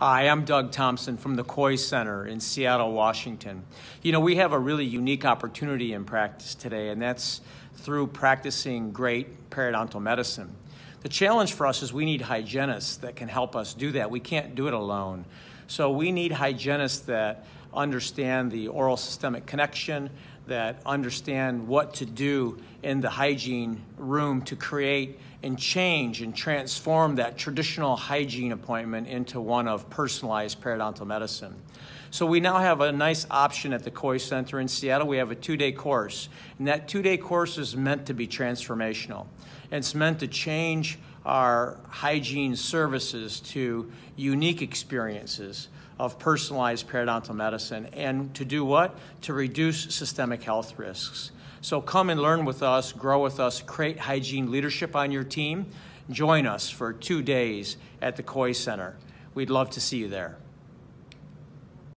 Hi, I'm Doug Thompson from the Kois Center in Seattle, Washington. You know, we have a really unique opportunity in practice today, and that's through practicing great periodontal medicine. The challenge for us is we need hygienists that can help us do that. We can't do it alone. So we need hygienists that understand the oral systemic connection, that understand what to do in the hygiene room to create and change and transform that traditional hygiene appointment into one of personalized periodontal medicine. So we now have a nice option at the Kois Center in Seattle. We have a two-day course, and that two-day course is meant to be transformational. It's meant to change our hygiene services to unique experiences of personalized periodontal medicine. And to do what? To reduce systemic health risks. So come and learn with us, grow with us, create hygiene leadership on your team. Join us for two days at the Kois Center. We'd love to see you there.